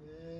Yeah.